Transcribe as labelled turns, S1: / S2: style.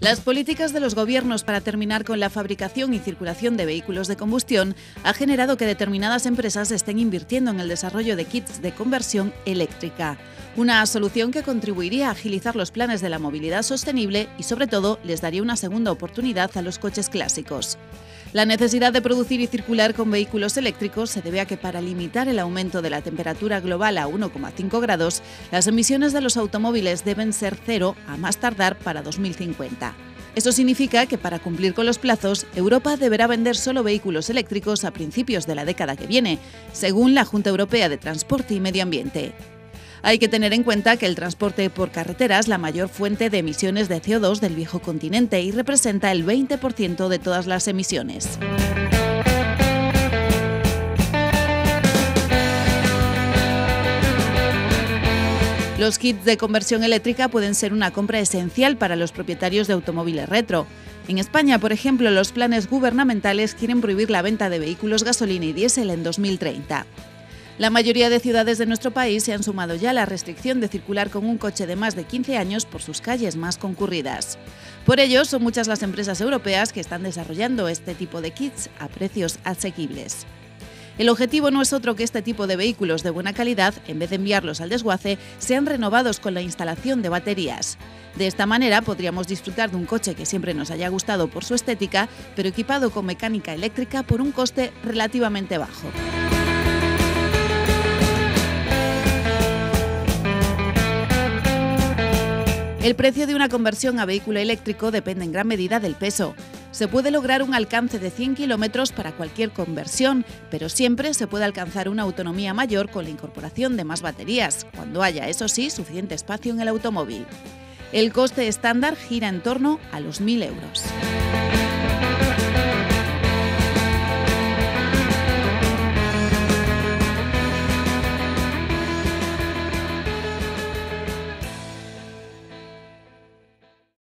S1: Las políticas de los gobiernos para terminar con la fabricación y circulación de vehículos de combustión ha generado que determinadas empresas estén invirtiendo en el desarrollo de kits de conversión eléctrica. Una solución que contribuiría a agilizar los planes de la movilidad sostenible y sobre todo les daría una segunda oportunidad a los coches clásicos. La necesidad de producir y circular con vehículos eléctricos se debe a que para limitar el aumento de la temperatura global a 1,5 grados, las emisiones de los automóviles deben ser cero a más tardar para 2050. Eso significa que para cumplir con los plazos, Europa deberá vender solo vehículos eléctricos a principios de la década que viene, según la Junta Europea de Transporte y Medio Ambiente. Hay que tener en cuenta que el transporte por carretera es la mayor fuente de emisiones de CO2 del viejo continente y representa el 20% de todas las emisiones. Los kits de conversión eléctrica pueden ser una compra esencial para los propietarios de automóviles retro. En España, por ejemplo, los planes gubernamentales quieren prohibir la venta de vehículos gasolina y diésel en 2030. La mayoría de ciudades de nuestro país se han sumado ya a la restricción de circular con un coche de más de 15 años por sus calles más concurridas. Por ello, son muchas las empresas europeas que están desarrollando este tipo de kits a precios asequibles. El objetivo no es otro que este tipo de vehículos de buena calidad, en vez de enviarlos al desguace, sean renovados con la instalación de baterías. De esta manera podríamos disfrutar de un coche que siempre nos haya gustado por su estética, pero equipado con mecánica eléctrica por un coste relativamente bajo. El precio de una conversión a vehículo eléctrico depende en gran medida del peso. Se puede lograr un alcance de 100 kilómetros para cualquier conversión, pero siempre se puede alcanzar una autonomía mayor con la incorporación de más baterías, cuando haya, eso sí, suficiente espacio en el automóvil. El coste estándar gira en torno a los 1.000 euros.